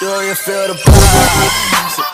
Do you feel the power?